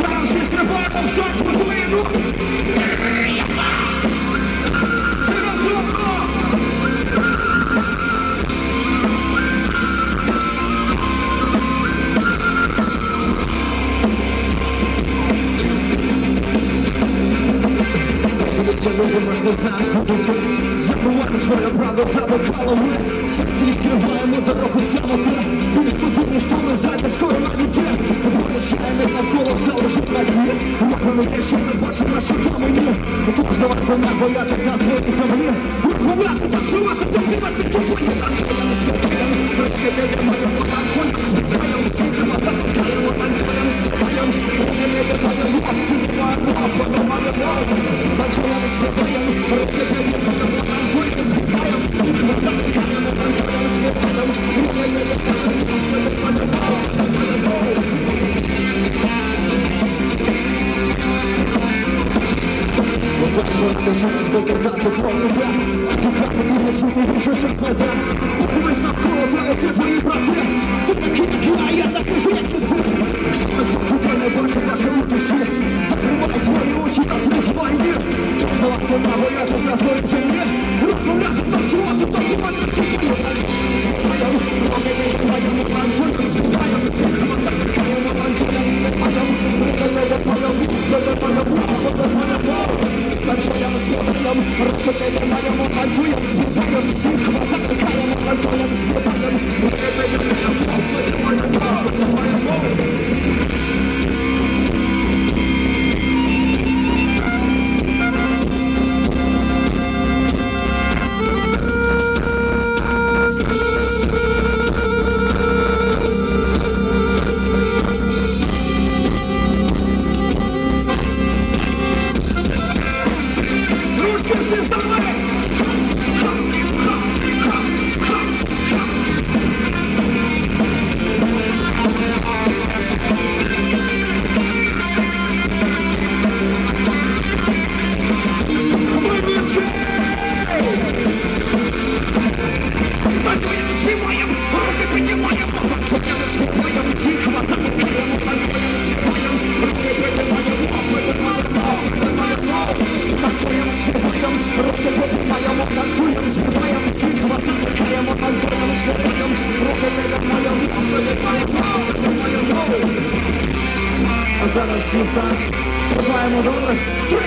Зараз всі стрибаємо в своє правду, забивало ми Серці відкриваємо дорогу самоти Більш туди, ніж то ми зайде, скоро навіть є Вилучаємо навколо все лежить на дні Робимо те, що ми бачимо, що то мені Тож давайте не боятись на своїй землі Розмовляти, танцювати, добивати все свої танцюємо Розкидаємо, танцюємо, збираємо всі Leżący z bokiem za to chłodnia A co prawda nie wiesz, że to już się składa. Bo tu jest na kolor, to jest twoje braty I'm in Bayern und ein Tujan, Bayern, Zug, was zaraz się wdać Stawałem od obra, który